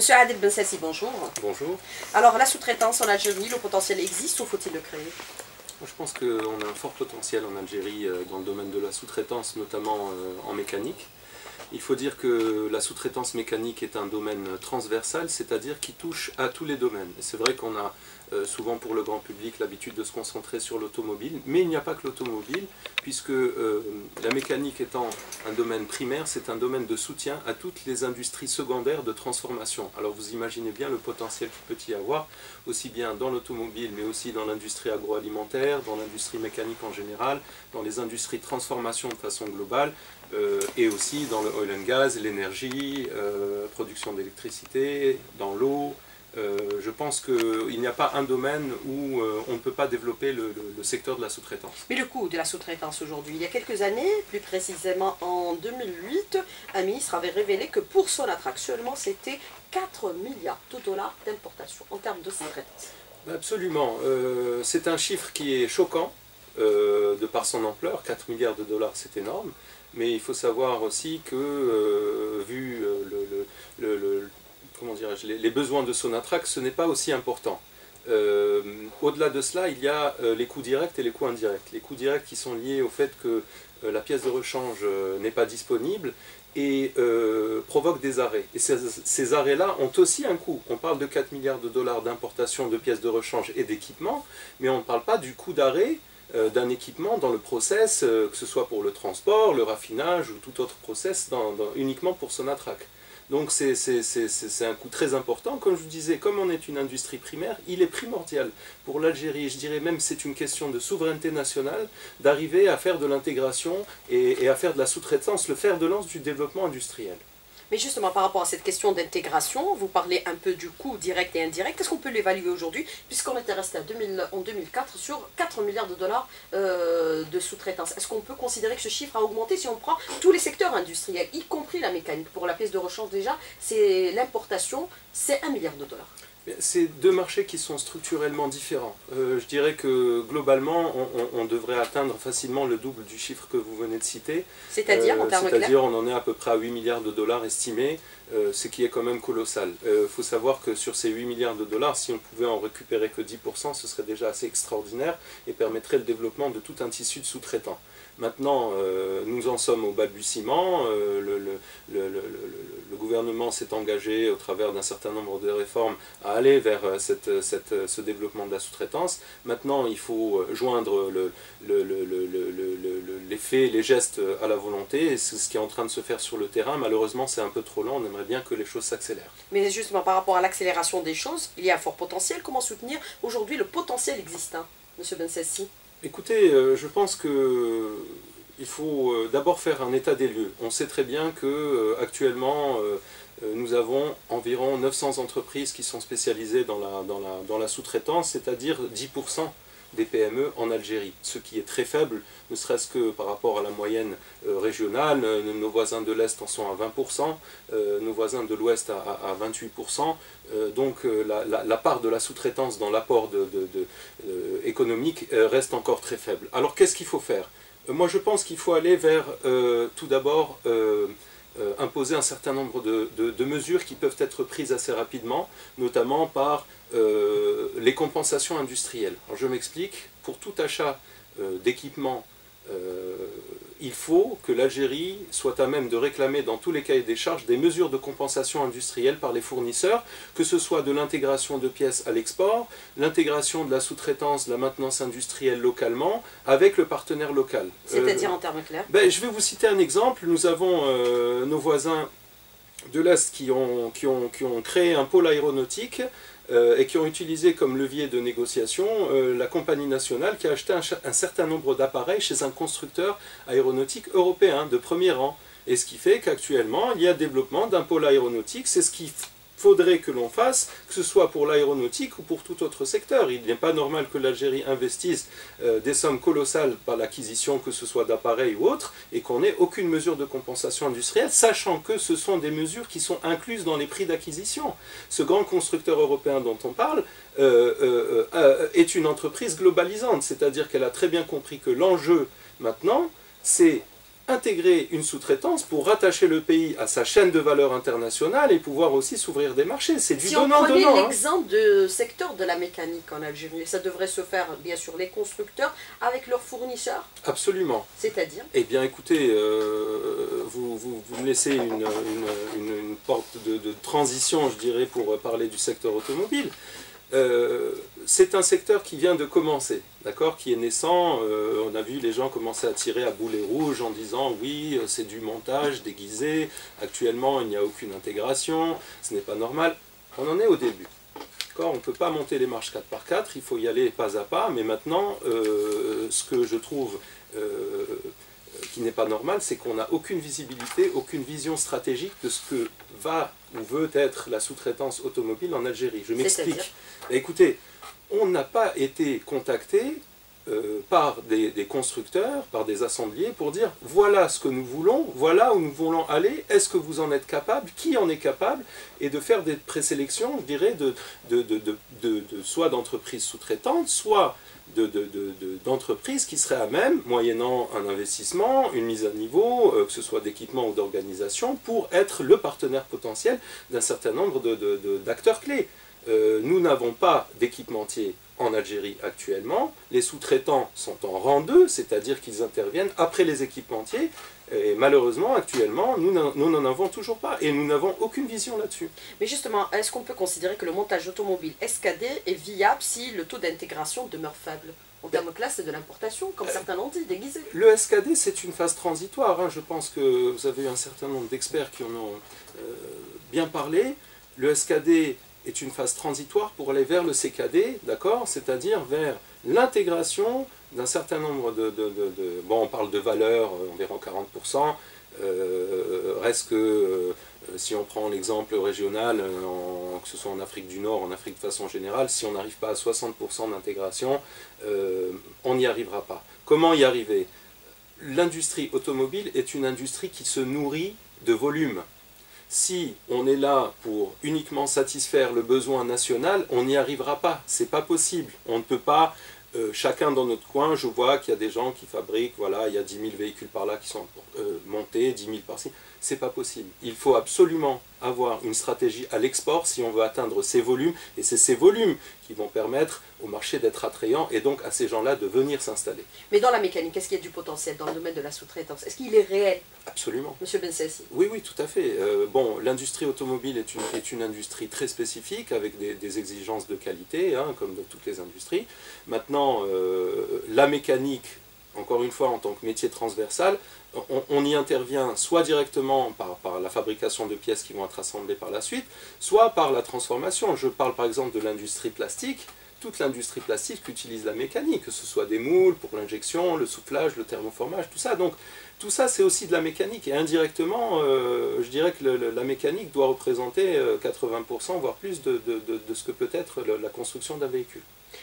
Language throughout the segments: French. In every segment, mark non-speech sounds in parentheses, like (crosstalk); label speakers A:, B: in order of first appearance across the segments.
A: Monsieur Adel Bensassi, bonjour.
B: Bonjour.
A: Alors, la sous-traitance en Algérie, le potentiel existe ou faut-il le créer?
B: Je pense qu'on a un fort potentiel en Algérie euh, dans le domaine de la sous-traitance, notamment euh, en mécanique. Il faut dire que la sous-traitance mécanique est un domaine transversal, c'est-à-dire qui touche à tous les domaines. C'est vrai qu'on a euh, souvent pour le grand public l'habitude de se concentrer sur l'automobile, mais il n'y a pas que l'automobile, puisque euh, la mécanique étant un domaine primaire, c'est un domaine de soutien à toutes les industries secondaires de transformation. Alors vous imaginez bien le potentiel qu'il peut y avoir, aussi bien dans l'automobile, mais aussi dans l'industrie agroalimentaire, dans l'industrie mécanique en général, dans les industries de transformation de façon globale, euh, et aussi dans le oil and gas, l'énergie, production d'électricité, dans l'eau. Euh, je pense qu'il n'y a pas un domaine où on ne peut pas développer le, le secteur de la sous-traitance.
A: Mais le coût de la sous-traitance aujourd'hui, il y a quelques années, plus précisément en 2008, un ministre avait révélé que pour Sonatrach seulement, c'était 4 milliards de dollars d'importation en termes de sous-traitance.
B: Absolument. Euh, c'est un chiffre qui est choquant euh, de par son ampleur. 4 milliards de dollars, c'est énorme. Mais il faut savoir aussi que, euh, vu le- comment dirais-je, les, besoins de Sonatrach, ce n'est pas aussi important. Euh, Au-delà de cela, il y a euh, les coûts directs et les coûts indirects. Les coûts directs qui sont liés au fait que euh, la pièce de rechange n'est pas disponible et provoquent des arrêts. Et ces, arrêts-là ont aussi un coût. On parle de 4 milliards de dollars d'importation de pièces de rechange et d'équipements, mais on ne parle pas du coût d'arrêt d'un équipement dans le process, euh, que ce soit pour le transport, le raffinage ou tout autre process, dans- uniquement pour Sonatrach. Donc c'est un coût très important. Comme je vous disais, comme on est une industrie primaire, il est primordial pour l'Algérie, je dirais même c'est une question de souveraineté nationale, d'arriver à faire de l'intégration et à faire de la sous-traitance, le fer de lance du développement industriel.
A: Mais justement, par rapport à cette question d'intégration, vous parlez un peu du coût direct et indirect. Est-ce qu'on peut l'évaluer aujourd'hui, puisqu'on était resté à 2000 en 2004 sur 4 milliards de dollars euh, de sous-traitance? Est-ce qu'on peut considérer que ce chiffre a augmenté si on prend tous les secteurs industriels, y compris la mécanique? Pour la pièce de rechange déjà, c'est l'importation, c'est 1 milliard de dollars.
B: C'est deux marchés qui sont structurellement différents. Euh, je dirais que globalement, on, on- on devrait atteindre facilement le double du chiffre que vous venez de citer.
A: C'est-à-dire, en
B: Euh,
A: termes
B: C'est-à-dire, on en est à peu près à 8 milliards de dollars estimés, euh, ce qui est quand même colossal. Il faut savoir que sur ces 8 milliards de dollars, si on pouvait en récupérer que 10%, ce serait déjà assez extraordinaire et permettrait le développement de tout un tissu de sous-traitants. Maintenant, euh, nous en sommes au balbutiement. euh, le, gouvernement s'est engagé, au travers d'un certain nombre de réformes, à aller vers euh, ce développement de la sous-traitance. Maintenant, il faut euh, joindre le, le- le- le- le- le- le- les faits, les gestes à la volonté, c'est ce qui est en train de se faire sur le terrain. Malheureusement, c'est un peu trop lent, bien que les choses s'accélèrent.
A: Mais justement, par rapport à l'accélération des choses, il y a un fort potentiel. Comment soutenir aujourd'hui le potentiel existant, Monsieur Bensassi
B: Écoutez, euh, je pense que il faut euh, d'abord faire un état des lieux. On sait très bien que euh, actuellement euh, euh, nous avons environ 900 entreprises qui sont spécialisées dans la, dans la, dans la sous-traitance, c'est-à-dire 10% des PME en Algérie, ce qui est très faible, ne serait-ce que par rapport à la moyenne euh, régionale. Euh, nos voisins de l'Est en sont à 20%, euh, nos voisins de l'Ouest à, à- à 28%. Euh, donc la, part de la sous-traitance dans l'apport économique reste encore très faible. Alors qu'est-ce qu'il faut faire? Moi je pense qu'il faut aller vers tout d'abord euh, imposer un certain nombre de, de- mesures qui peuvent être prises assez rapidement, notamment par euh, les compensations industrielles. Alors, je m'explique, pour tout achat euh, d'équipements, il faut que l'Algérie soit à même de réclamer dans tous les cahiers des charges des mesures de compensation industrielle par les fournisseurs, que ce soit de l'intégration de pièces à l'export, l'intégration de la sous-traitance, de la maintenance industrielle localement, avec le partenaire local.
A: C'est-à-dire
B: Euh,
A: en termes clairs
B: ben, je vais vous citer un exemple. Nous avons euh, nos voisins de l'Est qui ont, qui, ont, qui ont créé un pôle aéronautique euh, et qui ont utilisé comme levier de négociation euh, la compagnie nationale qui a acheté un, un certain nombre d'appareils chez un constructeur aéronautique européen de premier rang. Et ce qui fait qu'actuellement, il y a développement d'un pôle aéronautique. C'est ce qu'il faudrait que l'on fasse, que ce soit pour l'aéronautique ou pour tout autre secteur. Il n'est pas normal que l'Algérie investisse euh, des sommes colossales par l'acquisition, que ce soit d'appareils ou autres, et qu'on n'ait aucune mesure de compensation industrielle, sachant que ce sont des mesures qui sont incluses dans les prix d'acquisition. Ce grand constructeur européen dont on parle euh, euh, est une entreprise globalisante, c'est-à-dire qu'elle a très bien compris que l'enjeu maintenant, c'est intégrer une sous-traitance pour rattacher le pays à sa chaîne de valeur internationale et pouvoir aussi s'ouvrir des marchés. C'est du
A: Si on
B: donnant-donnant.
A: prenait
B: hein.
A: l'exemple du secteur de la mécanique en Algérie, ça devrait se faire, bien sûr, les constructeurs avec leurs fournisseurs,
B: Absolument.
A: c'est-à-dire
B: Eh bien, écoutez, euh, vous, vous- vous me laissez une, une- une- une porte de, de transition, je dirais, pour parler du secteur automobile. Euh, c'est un secteur qui vient de commencer, d'accord, qui est naissant. Euh, on a vu les gens commencer à tirer à boulet rouge en disant oui, euh, c'est du montage déguisé. Actuellement, il n'y a aucune intégration, ce n'est pas normal. On en est au début. On ne peut pas monter les marches 4 par 4 il faut y aller pas à pas. Mais maintenant, ce que je trouve qui n'est pas normal, c'est qu'on n'a aucune visibilité, aucune vision stratégique de ce que va ou veut être la sous-traitance automobile en Algérie. Je m'explique.
A: C'est-à-dire
B: Écoutez, on n'a pas été contacté euh, par des, constructeurs, par des assembliers, pour dire voilà ce que nous voulons, voilà où nous voulons aller, est-ce que vous en êtes capable, qui en est capable, et de faire des présélections, je dirais, de, soit d'entreprises sous-traitantes, soit de- de- de- de- d'entreprises qui seraient à même, moyennant un investissement, une mise à niveau, euh, que ce soit d'équipement ou d'organisation, pour être le partenaire potentiel d'un certain nombre d'acteurs clés. Euh, nous n'avons pas d'équipementier en Algérie actuellement. Les sous-traitants sont en rang 2, c'est-à-dire qu'ils interviennent après les équipementiers. Et malheureusement, actuellement, nous n'en avons toujours pas. Et nous n'avons aucune vision là-dessus.
A: Mais justement, est-ce qu'on peut considérer que le montage automobile SKD est viable si le taux d'intégration demeure faible? En termes classe, c'est de l'importation, comme certains l'ont dit, déguisé.
B: Le SKD, c'est une phase transitoire. hein. Je pense que vous avez eu un certain nombre d'experts qui en ont euh, bien parlé. Le SKD est une phase transitoire pour aller vers le CKD, d'accord? C'est-à-dire vers l'intégration d'un certain nombre de, Bon, on parle de valeurs, euh, environ 40%. euh, reste que, euh, si on prend l'exemple régional, que ce soit en Afrique du Nord, en Afrique de façon générale, si on n'arrive pas à 60% d'intégration, on n'y arrivera pas. Comment y arriver? L'industrie automobile est une industrie qui se nourrit de volume. Si on est là pour uniquement satisfaire le besoin national, on n'y arrivera pas. C'est pas possible. On ne peut pas, euh, chacun dans notre coin, je vois qu'il y a des gens qui fabriquent, voilà, il y a 10 000 véhicules par là qui sont euh, montés, 10 000 par-ci. C'est pas possible. Il faut absolument avoir une stratégie à l'export si on veut atteindre ces volumes. Et c'est ces volumes qui vont permettre au marché d'être attrayant et donc à ces gens-là de venir s'installer.
A: Mais dans la mécanique, est-ce qu'il y a du potentiel dans le domaine de la sous-traitance? Est-ce qu'il est réel,
B: Absolument.
A: Monsieur Bensassi
B: Oui, oui, tout à fait. Euh, bon, l'industrie automobile est une, est une industrie très spécifique avec des, des exigences de qualité, hein, comme dans toutes les industries. Maintenant, euh, la mécanique, encore une fois, en tant que métier transversal, on, y intervient soit directement par, la fabrication de pièces qui vont être assemblées par la suite, soit par la transformation. Je parle par exemple de l'industrie plastique. Toute l'industrie plastique utilise la mécanique, que ce soit des moules pour l'injection, le soufflage, le thermoformage, tout ça. Donc tout ça, c'est aussi de la mécanique. Et indirectement, euh, je dirais que la mécanique doit représenter euh, 80%, voire plus, de, ce que peut être la construction d'un véhicule.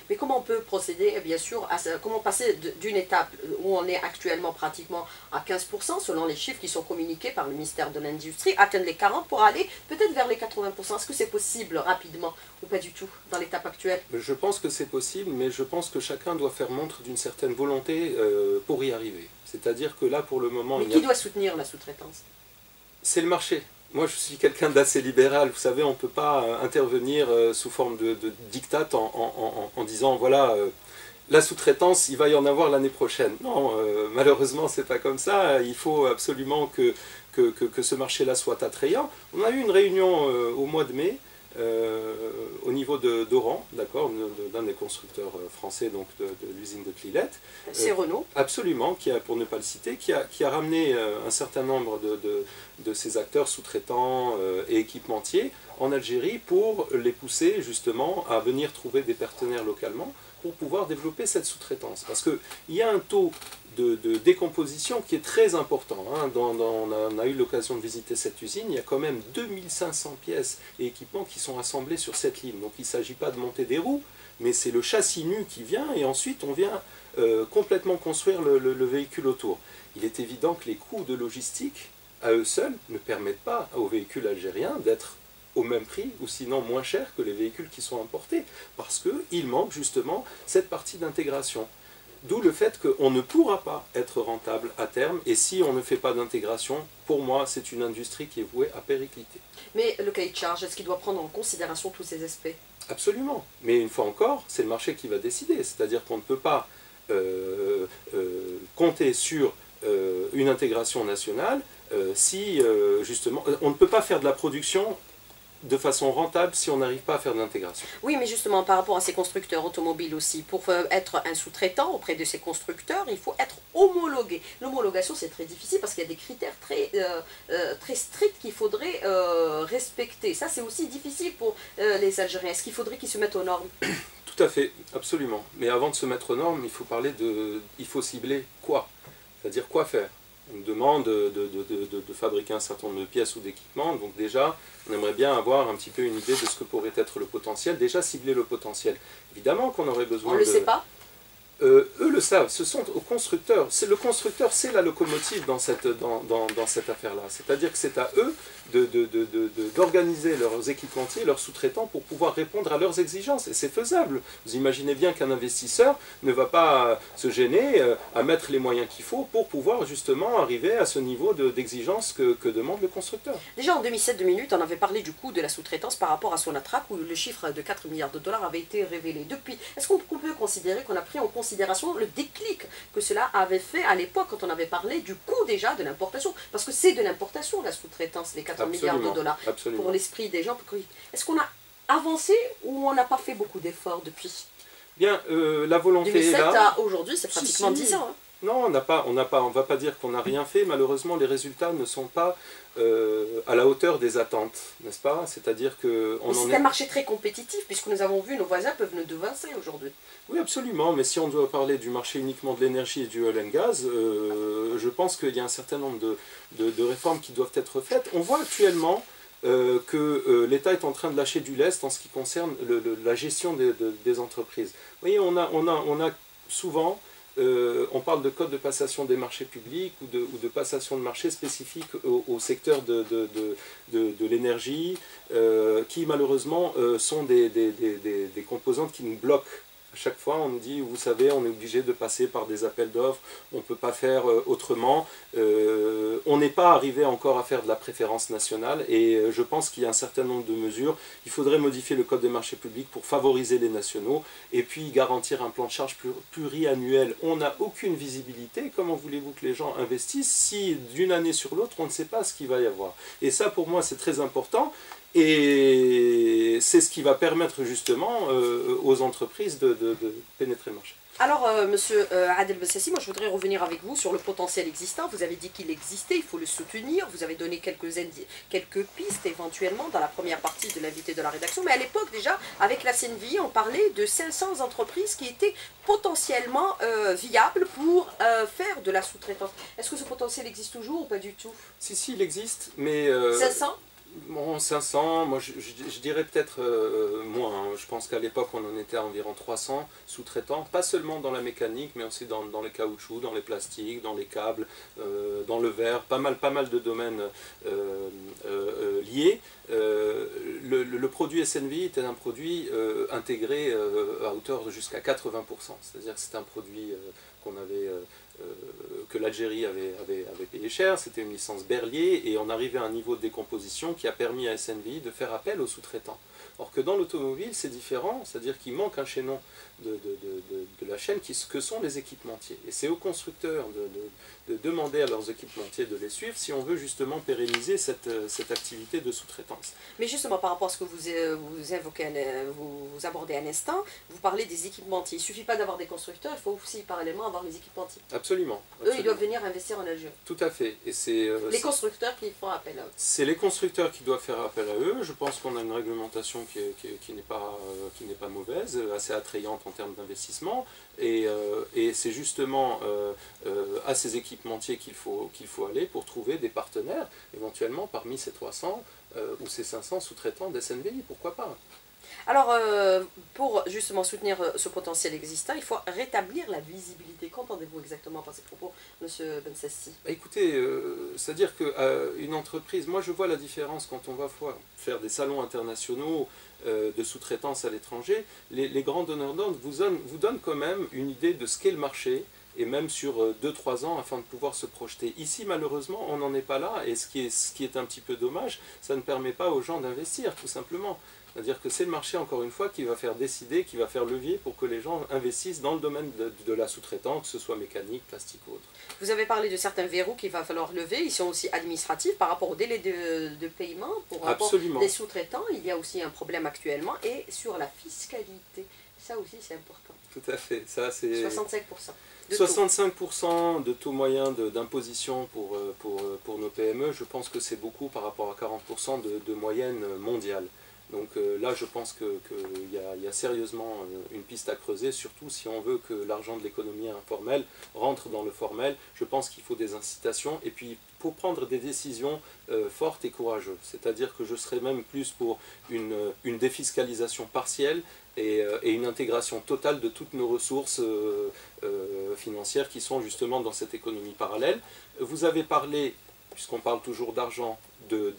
A: Mais comment on peut procéder, eh bien sûr, à comment passer d'une étape où on est actuellement pratiquement à 15%, selon les chiffres qui sont communiqués par le ministère de l'Industrie, atteindre les 40% pour aller peut-être vers les 80% Est-ce que c'est possible rapidement ou pas du tout dans l'étape actuelle?
B: Je pense que c'est possible, mais je pense que chacun doit faire montre d'une certaine volonté euh, pour y arriver. C'est-à-dire que là, pour le moment,
A: Mais
B: il n'y a
A: qui doit soutenir la sous-traitance?
B: C'est le marché. Moi, je suis quelqu'un d'assez libéral. Vous savez, on ne peut pas euh, intervenir euh, sous forme de, de en, disant voilà, euh, la sous-traitance, il va y en avoir l'année prochaine. Non, malheureusement, c'est pas comme ça. Il faut absolument que, ce marché-là soit attrayant. On a eu une réunion au mois de mai. Euh, au niveau de- d'Oran, d'accord, d'un des constructeurs euh, français donc de, l'usine de Clilette,
A: C'est Renault.
B: Absolument, qui a, pour ne pas le citer, qui a, qui a ramené euh, un certain nombre de, de, de ces acteurs sous-traitants euh, et équipementiers en Algérie pour les pousser justement à venir trouver des partenaires localement pour pouvoir développer cette sous-traitance. Parce qu'il y a un taux de, décomposition qui est très important. hein. On, a, eu l'occasion de visiter cette usine, il y a quand même 2500 pièces et équipements qui sont assemblés sur cette ligne. Donc il ne s'agit pas de monter des roues, mais c'est le châssis nu qui vient et ensuite on vient euh, complètement construire le- le véhicule autour. Il est évident que les coûts de logistique, à eux seuls, ne permettent pas aux véhicules algériens d'être au même prix ou sinon moins cher que les véhicules qui sont importés, parce qu'il manque justement cette partie d'intégration. D'où le fait qu'on ne pourra pas être rentable à terme, et si on ne fait pas d'intégration, pour moi, c'est une industrie qui est vouée à péricliter.
A: Mais le cahier de charge, est-ce qu'il doit prendre en considération tous ces aspects?
B: Absolument. Mais une fois encore, c'est le marché qui va décider. C'est-à-dire qu'on ne peut pas euh, euh, compter sur euh, une intégration nationale si, justement, on ne peut pas faire de la production de façon rentable si on n'arrive pas à faire de l'intégration.
A: Oui, mais justement par rapport à ces constructeurs automobiles aussi, pour euh, être un sous-traitant auprès de ces constructeurs, il faut être homologué. L'homologation, c'est très difficile parce qu'il y a des critères très, euh, euh, très stricts qu'il faudrait respecter. Ça, c'est aussi difficile pour les Algériens. Est-ce qu'il faudrait qu'ils se mettent aux normes? (coughs)
B: Tout à fait, absolument. Mais avant de se mettre aux normes, il faut parler de... Il faut cibler quoi? C'est-à-dire quoi faire? On demande de, de, fabriquer un certain nombre de pièces ou d'équipements. Donc déjà, on aimerait bien avoir un petit peu une idée de ce que pourrait être le potentiel. Déjà cibler le potentiel. Évidemment qu'on aurait besoin.
A: On ne le sait pas
B: euh, eux le savent, ce sont aux constructeurs. Le constructeur, c'est la locomotive dans cette, dans, dans, cette affaire-là. C'est-à-dire que c'est à eux d'organiser de, de, leurs équipementiers, leurs sous-traitants pour pouvoir répondre à leurs exigences. Et c'est faisable. Vous imaginez bien qu'un investisseur ne va pas se gêner euh, à mettre les moyens qu'il faut pour pouvoir justement arriver à ce niveau d'exigence que, que, demande le constructeur.
A: Déjà en 2007-2008, on avait parlé du coût de la sous-traitance par rapport à son attrape où le chiffre de 4 milliards de dollars avait été révélé. Depuis, est-ce qu'on peut considérer qu'on a pris en considération considération le déclic que cela avait fait à l'époque quand on avait parlé du coût déjà de l'importation. Parce que c'est de l'importation la sous-traitance, les 4 milliards de dollars pour l'esprit des gens. Est-ce qu'on a avancé ou on n'a pas fait beaucoup d'efforts depuis?
B: Bien, euh, la volonté est là.
A: aujourd'hui, c'est pratiquement 10 ans. Hein.
B: Non, on n'a pas, on n'a pas, on va pas dire qu'on n'a rien fait. Malheureusement, les résultats ne sont pas euh, à la hauteur des attentes, n'est-ce pas? C'est-à-dire que
A: on c'est un marché très compétitif puisque nous avons vu nos voisins peuvent nous devancer aujourd'hui.
B: Oui, absolument. Mais si on doit parler du marché uniquement de l'énergie et du oil and gas, euh, je pense qu'il y a un certain nombre de, réformes qui doivent être faites. On voit actuellement euh, que l'État est en train de lâcher du lest en ce qui concerne la gestion des, des, entreprises. Vous voyez, on a, on a, on a souvent euh, on parle de code de passation des marchés publics ou de, passation de marchés spécifiques au, secteur de, l'énergie, euh, qui malheureusement euh, sont des, composantes qui nous bloquent chaque fois, on nous dit, vous savez, on est obligé de passer par des appels d'offres, on ne peut pas faire euh, autrement. Euh, on n'est pas arrivé encore à faire de la préférence nationale et euh, je pense qu'il y a un certain nombre de mesures. Il faudrait modifier le code des marchés publics pour favoriser les nationaux et puis garantir un plan de charge pluriannuel. On n'a aucune visibilité. Comment voulez-vous que les gens investissent si d'une année sur l'autre, on ne sait pas ce qu'il va y avoir? Et ça, pour moi, c'est très important. Et c'est ce qui va permettre justement euh, aux entreprises de, pénétrer le marché.
A: Alors, euh, monsieur euh, Adel Bessassi, moi je voudrais revenir avec vous sur le potentiel existant. Vous avez dit qu'il existait, il faut le soutenir. Vous avez donné quelques, quelques pistes éventuellement dans la première partie de l'invité de la rédaction. Mais à l'époque, déjà, avec la CNVI, on parlait de 500 entreprises qui étaient potentiellement viables pour faire de la sous-traitance. Est-ce que ce potentiel existe toujours ou pas du tout?
B: Si, si, il existe, mais...
A: 500
B: Bon, 500, moi je, dirais peut-être euh, moins. Hein. Je pense qu'à l'époque on en était à environ 300 sous-traitants, pas seulement dans la mécanique, mais aussi dans, les caoutchoucs, dans les plastiques, dans les câbles, euh, dans le verre, pas mal, pas mal de domaines euh, liés. Le, produit SNV était un produit intégré à hauteur de jusqu'à 80%, c'est-à-dire que c'est un produit qu'on avait que l'Algérie avait, avait, payé cher, c'était une licence Berlier, et on arrivait à un niveau de décomposition qui a permis à SNVI de faire appel aux sous-traitants. Or que dans l'automobile, c'est différent, c'est-à-dire qu'il manque un chaînon de, de, la chaîne, qui, que sont les équipementiers. Et c'est aux constructeurs de, demander à leurs équipementiers de les suivre si on veut justement pérenniser cette, cette activité de sous-traitance.
A: Mais justement, par rapport à ce que vous, euh, vous évoquez, vous, vous abordez un instant, vous parlez des équipementiers. Il ne suffit pas d'avoir des constructeurs, il faut aussi parallèlement avoir les équipementiers.
B: Absolument.
A: Eux, ils doivent venir investir en Algérie.
B: Tout à fait. Et c'est
A: euh, les constructeurs qui font appel à eux.
B: C'est les constructeurs qui doivent faire appel à eux. Je pense qu'on a une réglementation qui, qui, n'est pas, euh, qui pas mauvaise, assez attrayante en termes d'investissement. Et, euh, c'est justement à ces équipementiers qu'il faut, qu'il faut aller pour trouver des partenaires, éventuellement parmi ces 300 ou ces 500 sous-traitants d'SNVI, pourquoi pas?
A: Alors, euh, pour justement soutenir euh, ce potentiel existant, il faut rétablir la visibilité. Qu'entendez-vous exactement par ces propos, M. Bensassi?
B: Bah, Écoutez, euh, c'est-à-dire qu'une entreprise, moi je vois la différence quand on va faire des salons internationaux de sous-traitance à l'étranger, les, grands donneurs d'ordre vous, vous donnent quand même une idée de ce qu'est le marché, et même sur 2-3 ans afin de pouvoir se projeter. Ici, malheureusement, on n'en est pas là, et ce qui, est, ce qui est un petit peu dommage, ça ne permet pas aux gens d'investir, tout simplement. C'est-à-dire que c'est le marché, encore une fois, qui va faire décider, qui va faire levier pour que les gens investissent dans le domaine de, la sous-traitance, que ce soit mécanique, plastique ou autre.
A: Vous avez parlé de certains verrous qu'il va falloir lever. Ils sont aussi administratifs par rapport au délai de, paiement. Pour rapport des sous-traitants, il y a aussi un problème actuellement. Et sur la fiscalité, ça aussi c'est important.
B: Tout à fait. Ça, c'est
A: 65%.
B: 65% de taux moyen d'imposition pour, euh, euh, nos PME, je pense que c'est beaucoup par rapport à 40% de, de moyenne mondiale. Donc euh, là, je pense qu'il y, a sérieusement euh, une piste à creuser, surtout si on veut que l'argent de l'économie informelle rentre dans le formel. Je pense qu'il faut des incitations et puis pour prendre des décisions euh, fortes et courageuses. C'est-à-dire que je serais même plus pour une, défiscalisation partielle et, une intégration totale de toutes nos ressources financières qui sont justement dans cette économie parallèle. Vous avez parlé puisqu'on parle toujours d'argent, de,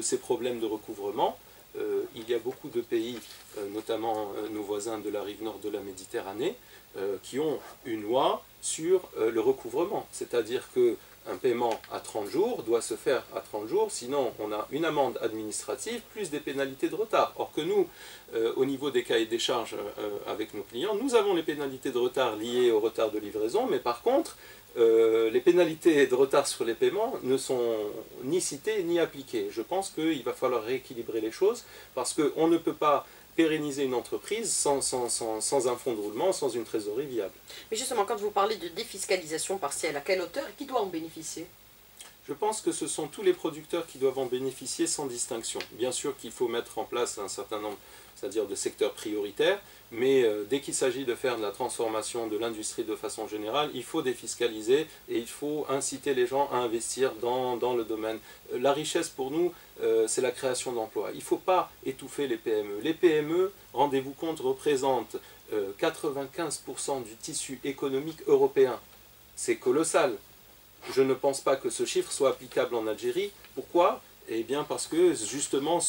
B: ces problèmes de recouvrement. Euh, il y a beaucoup de pays, euh, notamment euh, nos voisins de la rive nord de la Méditerranée, qui ont une loi sur le recouvrement. C'est-à-dire qu'un paiement à 30 jours doit se faire à 30 jours, sinon on a une amende administrative plus des pénalités de retard. Or que nous, au niveau des cahiers des charges avec nos clients, nous avons les pénalités de retard liées au retard de livraison, mais par contre, euh, les pénalités de retard sur les paiements ne sont ni citées ni appliquées. Je pense qu'il va falloir rééquilibrer les choses parce qu'on ne peut pas pérenniser une entreprise sans, sans, un fonds de roulement, sans une trésorerie viable.
A: Mais justement, quand vous parlez de défiscalisation partielle, à quelle hauteur et qui doit en bénéficier?
B: Je pense que ce sont tous les producteurs qui doivent en bénéficier sans distinction. Bien sûr qu'il faut mettre en place un certain nombre c'est-à-dire de secteurs prioritaires, mais euh, dès qu'il s'agit de faire de la transformation de l'industrie de façon générale, il faut défiscaliser et il faut inciter les gens à investir dans, le domaine. Euh, la richesse pour nous, euh, c'est la création d'emplois. Il ne faut pas étouffer les PME. Les PME, rendez-vous compte, représentent 95% du tissu économique européen. C'est colossal. Je ne pense pas que ce chiffre soit applicable en Algérie. Pourquoi? Eh bien parce que justement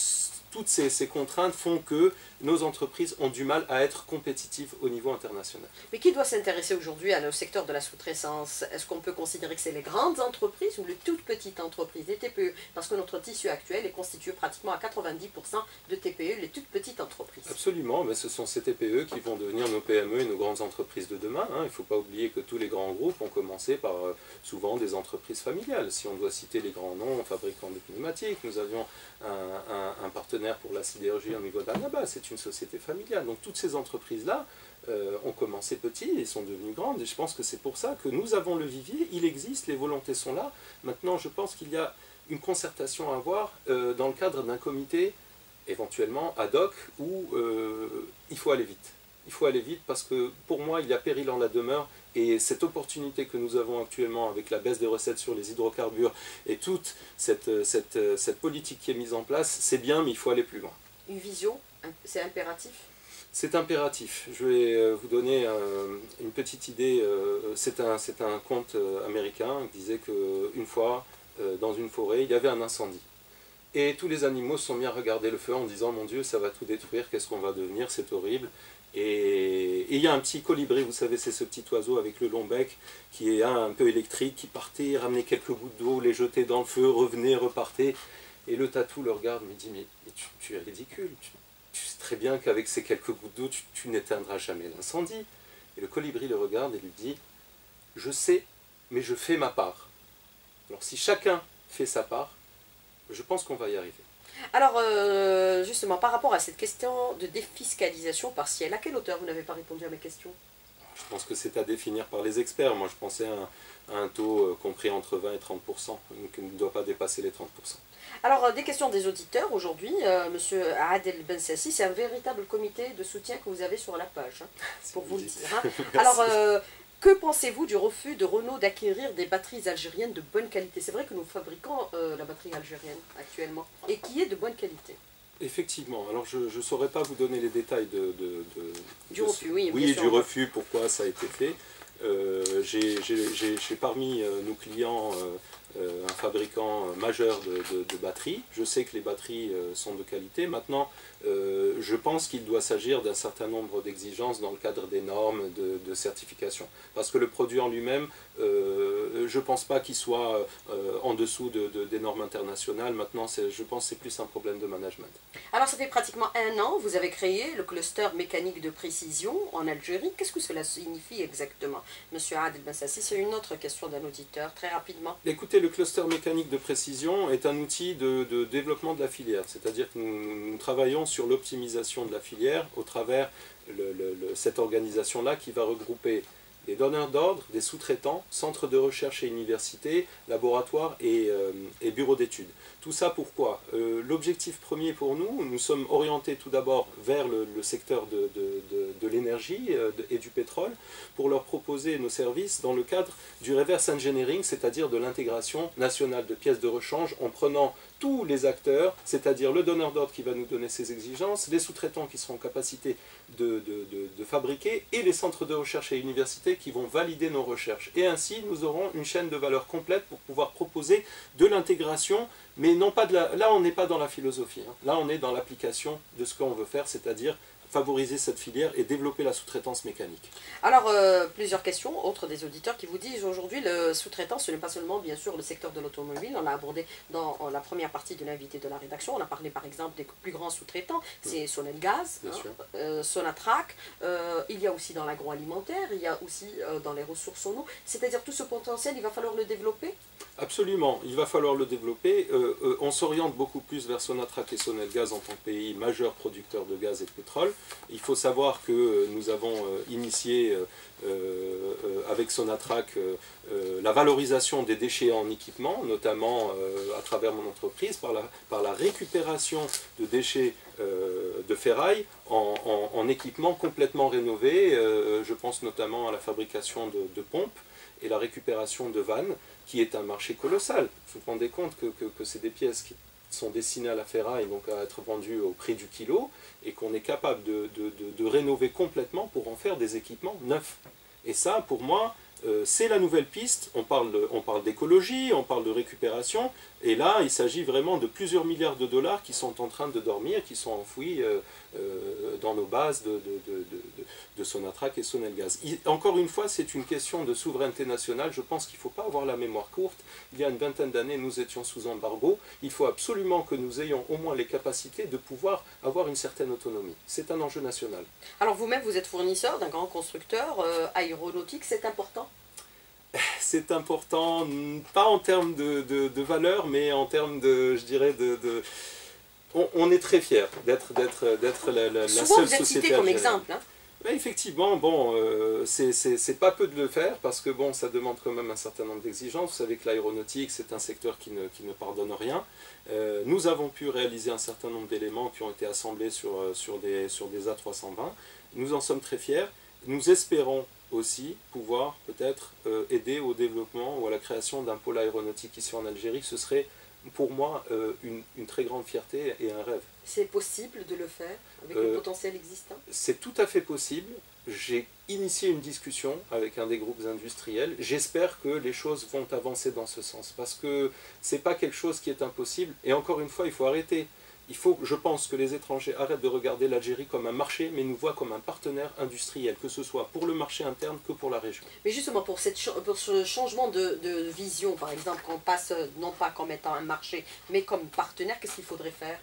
B: toutes ces, contraintes font que nos entreprises ont du mal à être compétitives au niveau international.
A: Mais qui doit s'intéresser aujourd'hui à le secteur de la sous-traitance? Est-ce qu'on peut considérer que c'est les grandes entreprises ou les toutes petites entreprises, les TPE Parce que notre tissu actuel est constitué pratiquement à 90% de TPE, les toutes petites entreprises.
B: Absolument, mais ce sont ces TPE qui vont devenir nos PME et nos grandes entreprises de demain. Hein. Il ne faut pas oublier que tous les grands groupes ont commencé par euh, souvent des entreprises familiales. Si on doit citer les grands noms, fabricants de pneumatiques, nous avions un partenaire pour la sidérurgie au niveau d'Annaba, c'est une société familiale. Donc toutes ces entreprises-là euh, ont commencé petit et sont devenues grandes. Et je pense que c'est pour ça que nous avons le vivier, il existe, les volontés sont là. Maintenant, je pense qu'il y a une concertation à avoir euh, dans le cadre d'un comité éventuellement ad hoc où euh, il faut aller vite. Il faut aller vite parce que pour moi, il y a péril en la demeure et cette opportunité que nous avons actuellement avec la baisse des recettes sur les hydrocarbures et toute cette, cette, cette politique qui est mise en place, c'est bien, mais il faut aller plus loin.
A: Une vision, c'est impératif?
B: C'est impératif. Je vais euh, vous donner euh, une petite idée. Euh, c'est un, un conte américain qui disait qu'une fois, dans une forêt, il y avait un incendie. Et tous les animaux se sont mis à regarder le feu en disant Mon Dieu, ça va tout détruire, qu'est-ce qu'on va devenir, c'est horrible. Et il y a un petit colibri, vous savez, c'est ce petit oiseau avec le long bec qui est un, peu électrique, qui partait, ramenait quelques gouttes d'eau, les jetait dans le feu, revenait, repartait. Et le tatou le regarde, me dit Mais, tu, es ridicule, tu, sais très bien qu'avec ces quelques gouttes d'eau, tu, n'éteindras jamais l'incendie. Et le colibri le regarde et lui dit Je sais, mais je fais ma part. Alors si chacun fait sa part, je pense qu'on va y arriver.
A: Alors, euh, justement, par rapport à cette question de défiscalisation partielle, à quelle hauteur vous n'avez pas répondu à mes questions?
B: Je pense que c'est à définir par les experts. Moi, je pensais à un, taux euh, compris entre 20 et 30% qui ne doit pas dépasser les 30%
A: alors, euh, des questions des auditeurs aujourd'hui. Monsieur Adel Bensassi, c'est un véritable comité de soutien que vous avez sur la page, hein, (laughs) pour vous, le dire. Hein. Alors, que pensez-vous du refus de Renault d'acquérir des batteries algériennes de bonne qualité? C'est vrai que nous fabriquons euh, la batterie algérienne actuellement et qui est de bonne qualité.
B: Effectivement. Alors, je ne saurais pas vous donner les détails de,
A: du refus, oui.
B: Oui, du refus, pourquoi ça a été fait. Euh, j'ai parmi euh, nos clients un fabricant majeur de, batteries. Je sais que les batteries sont de qualité. Maintenant, je pense qu'il doit s'agir d'un certain nombre d'exigences dans le cadre des normes de, certification. Parce que le produit en lui-même, je ne pense pas qu'il soit en dessous des normes internationales. Maintenant, je pense que c'est plus un problème de management.
A: Alors, ça fait pratiquement un an, vous avez créé le cluster mécanique de précision en Algérie. Qu'est-ce que cela signifie exactement? Monsieur Adel Bensassi, c'est une autre question d'un auditeur, très rapidement.
B: Écoutez, le cluster mécanique de précision est un outil de, développement de la filière, c'est-à-dire que nous, travaillons sur l'optimisation de la filière au travers cette organisation-là qui va regrouper des donneurs d'ordre, des sous-traitants, centres de recherche et universités, laboratoires et, euh, bureaux d'études. Tout ça pourquoi? Euh, L'objectif premier pour nous, nous sommes orientés tout d'abord vers le, secteur de, l'énergie euh, et du pétrole pour leur proposer nos services dans le cadre du reverse engineering, c'est-à-dire de l'intégration nationale de pièces de rechange en prenant tous les acteurs, c'est-à-dire le donneur d'ordre qui va nous donner ses exigences, les sous-traitants qui seront en capacité de, fabriquer et les centres de recherche et universités qui vont valider nos recherches. Et ainsi, nous aurons une chaîne de valeur complète pour pouvoir proposer de l'intégration, mais non pas de la... Là, on n'est pas dans la philosophie. Hein. Là, on est dans l'application de ce qu'on veut faire, c'est-à-dire favoriser cette filière et développer la sous-traitance mécanique
A: Alors, euh, plusieurs questions, autres des auditeurs qui vous disent aujourd'hui, le sous-traitance, ce n'est pas seulement, bien sûr, le secteur de l'automobile. On a abordé dans la première partie de l'invité de la rédaction, on a parlé par exemple des plus grands sous-traitants, c'est Sonel Gaz, hein, euh, Sonatrac, euh, il y a aussi dans l'agroalimentaire, il y a aussi dans les ressources en eau. C'est-à-dire tout ce potentiel, il va falloir le développer?
B: Absolument, il va falloir le développer. on s'oriente beaucoup plus vers Sonatrac et Sonel Gaz en tant que pays majeur producteur de gaz et de pétrole. Il faut savoir que euh, nous avons euh, initié euh, avec Sonatrac la valorisation des déchets en équipement, notamment à travers mon entreprise, par la, récupération de déchets de ferraille en, équipement complètement rénové. je pense notamment à la fabrication de, pompes et la récupération de vannes, qui est un marché colossal. Vous vous rendez compte que, que c'est des pièces qui sont destinés à la ferraille, donc à être vendus au prix du kilo, et qu'on est capable de, de, rénover complètement pour en faire des équipements neufs. Et ça, pour moi, c'est la nouvelle piste. On parle, d'écologie, on parle de récupération, et là, il s'agit vraiment de plusieurs milliards de dollars qui sont en train de dormir, qui sont enfouis euh, euh, dans nos bases de, de, de, Sonatrach et Sonelgaz. encore une fois, c'est une question de souveraineté nationale. Je pense qu'il ne faut pas avoir la mémoire courte. Il y a une vingtaine d'années, nous étions sous embargo. Il faut absolument que nous ayons au moins les capacités de pouvoir avoir une certaine autonomie. C'est un enjeu national.
A: Alors vous-même, vous êtes fournisseur d'un grand constructeur aéronautique. C'est important
B: c'est important, pas en termes de, valeur, mais en termes de, je dirais, de... On, est très fiers d'être la, la,
A: Souvent,
B: vous
A: êtes cité comme exemple. Hein.
B: effectivement, bon, euh, c'est pas peu de le faire parce que bon, ça demande quand même un certain nombre d'exigences. Vous savez que l'aéronautique, c'est un secteur qui ne, qui ne pardonne rien. Euh, nous avons pu réaliser un certain nombre d'éléments qui ont été assemblés sur, euh, sur, des, sur des A320. Nous en sommes très fiers. Nous espérons aussi pouvoir peut-être euh, aider au développement ou à la création d'un pôle aéronautique ici en Algérie. Ce serait pour moi euh, une, très grande fierté et un rêve.
A: C'est possible de le faire avec le euh, potentiel existant?
B: C'est tout à fait possible. J'ai initié une discussion avec un des groupes industriels. J'espère que les choses vont avancer dans ce sens parce que ce n'est pas quelque chose qui est impossible. Et encore une fois, il faut arrêter il faut, je pense, que les étrangers arrêtent de regarder l'Algérie comme un marché, mais nous voient comme un partenaire industriel, que ce soit pour le marché interne que pour la région.
A: Mais justement, pour, ce changement de, de vision, par exemple, qu'on passe non pas comme étant un marché, mais comme partenaire, qu'est-ce qu'il faudrait faire?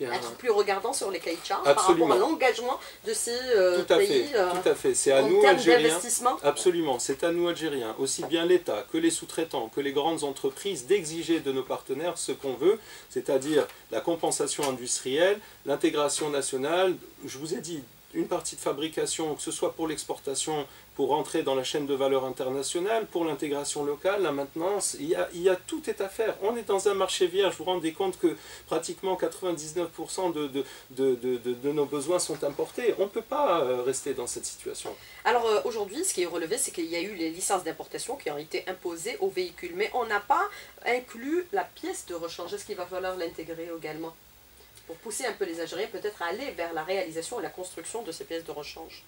A: Être plus regardant sur les cahiers de charges par rapport à l'engagement de ces euh,
B: tout à
A: pays
B: fait, euh, tout à fait. C'est à nous Algériens. Absolument, c'est à nous Algériens, aussi bien l'État que les sous-traitants, que les grandes entreprises, d'exiger de nos partenaires ce qu'on veut, c'est-à-dire la compensation industrielle, l'intégration nationale. Je vous ai dit une partie de fabrication, que ce soit pour l'exportation, pour entrer dans la chaîne de valeur internationale, pour l'intégration locale, la maintenance, il y, a, tout est à faire. On est dans un marché vierge, vous vous rendez compte que pratiquement 99% de, de, de, de, nos besoins sont importés. On ne peut pas euh, rester dans cette situation.
A: Alors euh, aujourd'hui, ce qui est relevé, c'est qu'il y a eu les licences d'importation qui ont été imposées aux véhicules, mais on n'a pas inclus la pièce de rechange. Est-ce qu'il va falloir l'intégrer également? Pour pousser un peu les Algériens peut-être à aller vers la réalisation et la construction de ces pièces de rechange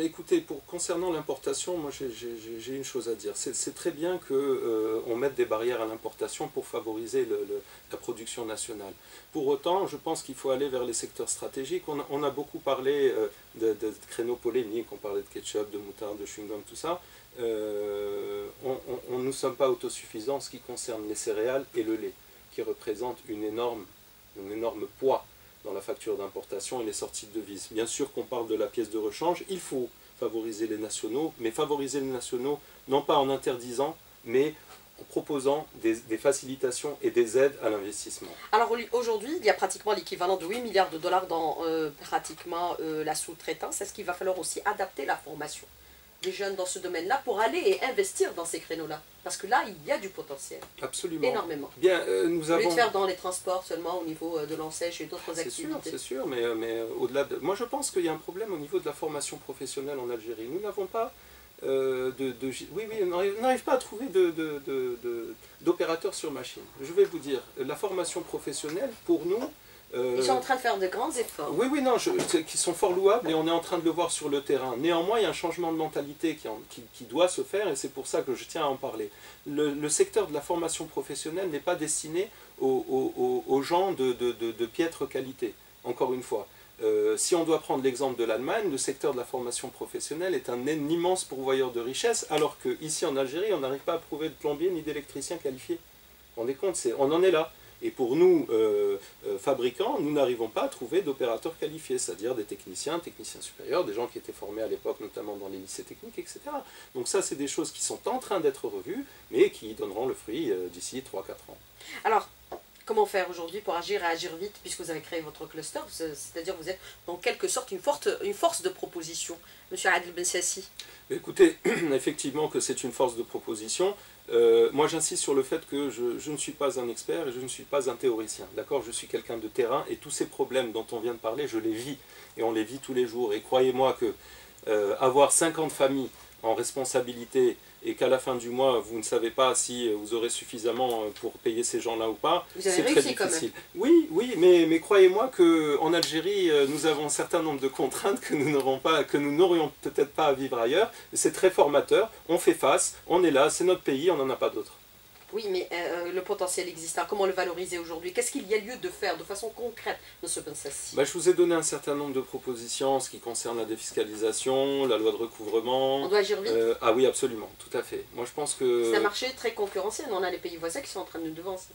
B: Écoutez, concernant l'importation, moi j'ai une chose à dire. C'est très bien qu'on euh, mette des barrières à l'importation pour favoriser la production nationale. Pour autant, je pense qu'il faut aller vers les secteurs stratégiques. On a, beaucoup parlé euh, de, créneaux polémiques, on parlait de ketchup, de moutarde, de chewing-gum, tout ça. Euh, on ne sommes pas autosuffisants en ce qui concerne les céréales et le lait, qui représentent une énorme, un énorme poids dans la facture d'importation et les sorties de devises. Bien sûr qu'on parle de la pièce de rechange, il faut favoriser les nationaux, mais favoriser les nationaux non pas en interdisant, mais en proposant des, facilitations et des aides à l'investissement.
A: Alors aujourd'hui, il y a pratiquement l'équivalent de 8 milliards de dollars dans euh, pratiquement euh, la sous-traitance. Est-ce qu'il va falloir aussi adapter la formation? Des jeunes dans ce domaine-là pour aller et investir dans ces créneaux-là. Parce que là, il y a du potentiel.
B: Absolument.
A: Énormément.
B: Bien, euh, nous avons...
A: Au lieu de faire dans les transports seulement au niveau euh, de l'enseigne et d'autres activités.
B: C'est sûr, mais, euh, mais au-delà de... Moi, je pense qu'il y a un problème au niveau de la formation professionnelle en Algérie. Nous n'avons pas de, de, Oui, oui, on n'arrive pas à trouver d'opérateurs sur machine. Je vais vous dire, la formation professionnelle, pour nous,
A: ils sont en train de faire de grands efforts.
B: Oui, oui, non, qui sont fort louables et on est en train de le voir sur le terrain. Néanmoins, il y a un changement de mentalité qui, doit se faire et c'est pour ça que je tiens à en parler. Le, secteur de la formation professionnelle n'est pas destiné aux, gens de, piètre qualité, encore une fois. Euh, si on doit prendre l'exemple de l'Allemagne, le secteur de la formation professionnelle est un immense pourvoyeur de richesses, alors qu'ici en Algérie, on n'arrive pas à trouver de plombier ni d'électricien qualifié. Vous vous rendez compte, on en est là. Et pour nous, euh, euh, fabricants, nous n'arrivons pas à trouver d'opérateurs qualifiés, c'est-à-dire des techniciens, techniciens supérieurs, des gens qui étaient formés à l'époque, notamment dans les lycées techniques, etc. Donc ça, c'est des choses qui sont en train d'être revues, mais qui donneront le fruit euh, d'ici 3-4 ans.
A: Alors, comment faire aujourd'hui pour agir et agir vite, puisque vous avez créé votre cluster? C'est-à-dire que vous êtes en quelque sorte une, forte, une force de proposition, Monsieur Adel Bensassi.
B: Écoutez, (clears throat) effectivement que c'est une force de proposition. Euh, moi, j'insiste sur le fait que je, ne suis pas un expert et je ne suis pas un théoricien. D'accord Je suis quelqu'un de terrain et tous ces problèmes dont on vient de parler, je les vis et on les vit tous les jours. Et croyez-moi que euh, avoir 50 familles en responsabilité et qu'à la fin du mois, vous ne savez pas si vous aurez suffisamment euh, pour payer ces gens-là ou pas,
A: c'est très difficile.
B: Oui, oui, mais, mais croyez-moi qu'en Algérie, euh, nous avons un certain nombre de contraintes que nous n'aurons pas, que nous n'aurions peut-être pas à vivre ailleurs. C'est très formateur, on fait face, on est là, c'est notre pays, on n'en a pas d'autre.
A: Oui, mais euh, le potentiel existant, comment le valoriser aujourd'hui? Qu'est-ce qu'il y a lieu de faire de façon concrète, M. Bensassi
B: bah, Je vous ai donné un certain nombre de propositions en ce qui concerne la défiscalisation, la loi de recouvrement.
A: On doit agir vite?
B: Euh, Ah oui, absolument, tout à fait. Moi, je pense que...
A: C'est un marché très concurrentiel, on a les pays voisins qui sont en train de nous devancer.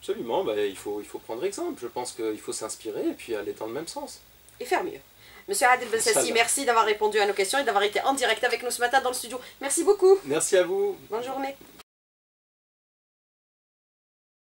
B: Absolument, bah, il, faut, il faut prendre exemple. Je pense qu'il faut s'inspirer et puis aller dans le même sens.
A: Et faire mieux. Monsieur Adel Bensassi, merci d'avoir répondu à nos questions et d'avoir été en direct avec nous ce matin dans le studio. Merci beaucoup.
B: Merci à vous.
A: Bonne journée.